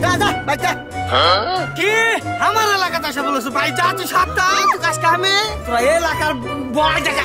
লাগলে আইসু যা যা বাইতে কি আমার এলাকাতে এসে বলেছো ভাই যা তুই সাতটা তুই কাজ কামে তোরা এই এলাকার বড় জায়গা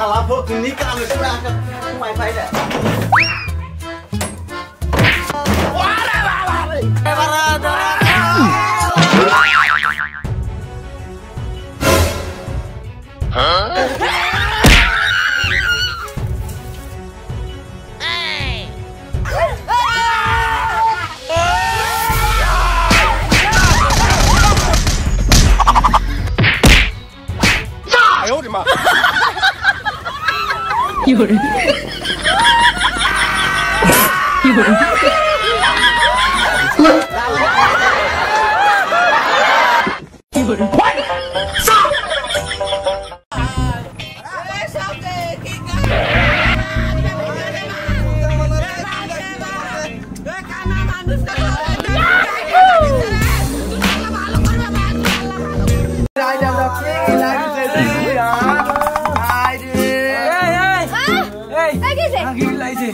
ala bu ini kami sudah ke wifi deh Huh? 有人，有人。啊，给你来一句。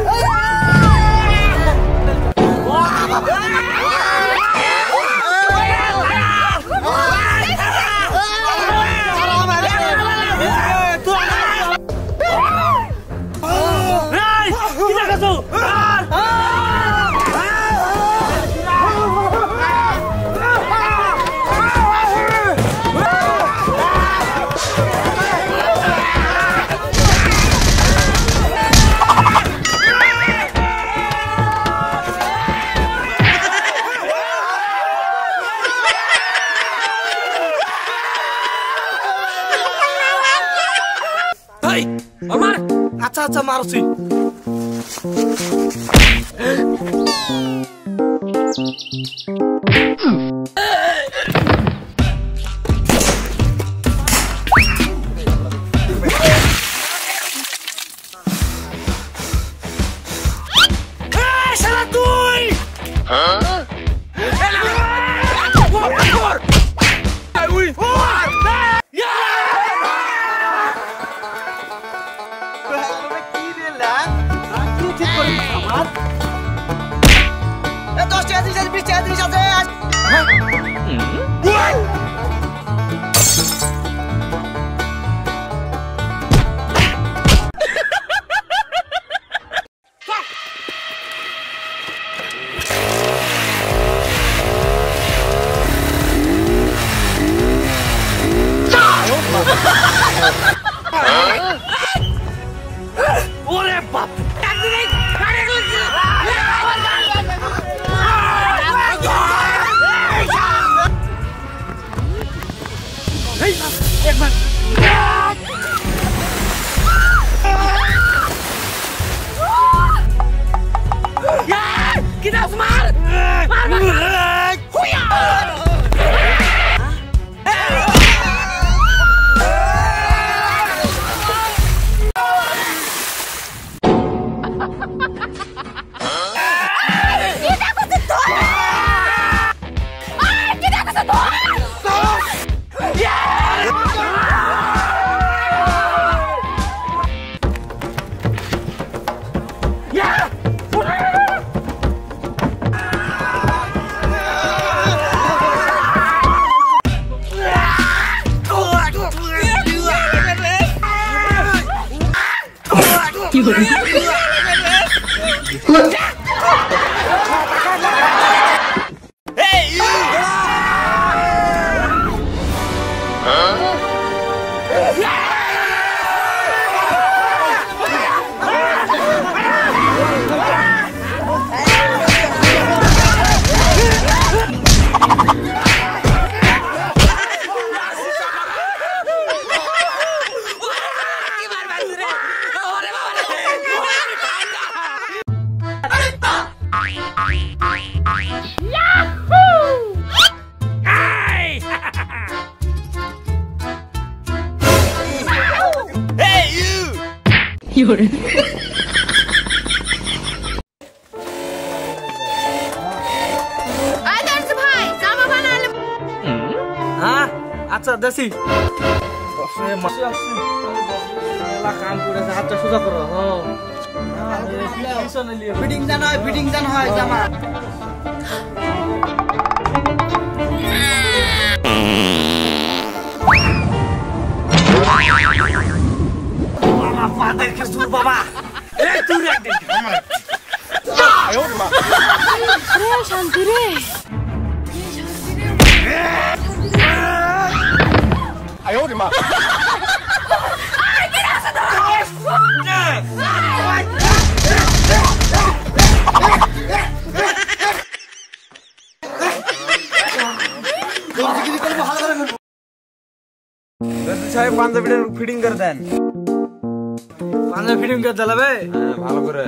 走，শালা ফকিনি কামে Huh? 哎ล้วก็เสียสิฉัน き出すまるまるまるほや বানালে হ্যাঁ আচ্ছা মেলা কাম করেছে হাতটা সোজা করো ফিটিং জান হয় ফিটিং জান হয় জামা শান্তি রে সাহেব ফিটিং করে দেন। পাঞ্জাবি ফিটিং করে দিলাবে হ্যাঁ ভালো করে।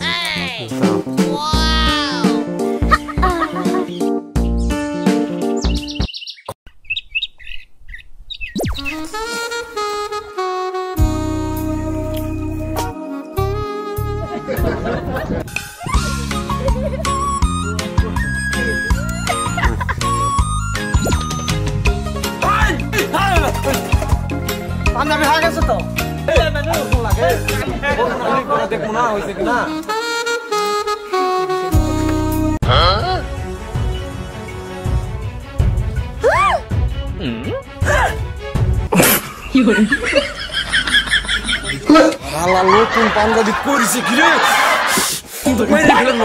哎哇 দেখব না হয়েছে কিনা শালা নতুন পাঞ্জাবি করেছে কি রে? মেরে ফেলেন।